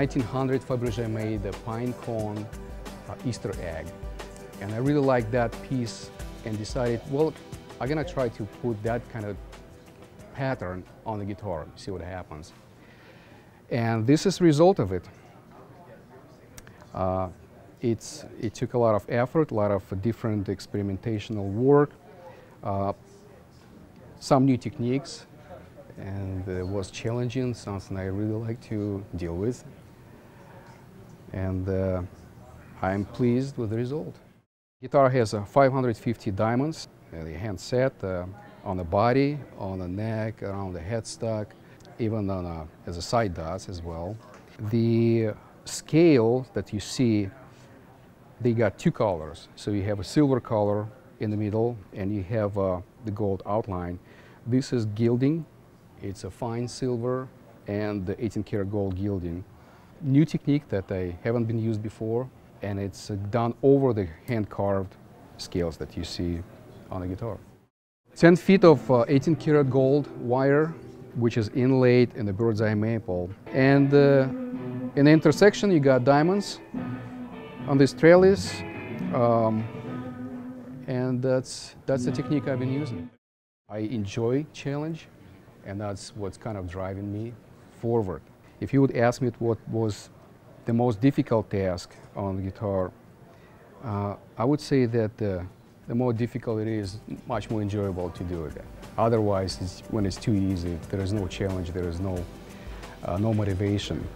In 1900, Fabergé made the pine cone uh, Easter egg. And I really liked that piece and decided, well, I'm gonna try to put that kind of pattern on the guitar, see what happens. And this is the result of it. Uh, it's, it took a lot of effort, a lot of different experimentational work, uh, some new techniques, and it was challenging, something I really like to deal with. And uh, I'm pleased with the result. Guitar has uh, 550 diamonds, uh, the handset, uh, on the body, on the neck, around the headstock, even on a, as a side does as well. The scale that you see, they got two colors. So you have a silver color in the middle and you have uh, the gold outline. This is gilding. It's a fine silver and the 18 karat gold gilding. New technique that I haven't been used before and it's uh, done over the hand carved scales that you see on the guitar. 10 feet of uh, 18 karat gold wire, which is inlaid in the bird's eye maple. And uh, in the intersection, you got diamonds on this trellis. Um, and that's, that's the technique I've been using. I enjoy challenge, and that's what's kind of driving me forward. If you would ask me what was the most difficult task on guitar, uh, I would say that uh, the more difficult it is, much more enjoyable to do it. Otherwise, it's, when it's too easy, there is no challenge, there is no, uh, no motivation.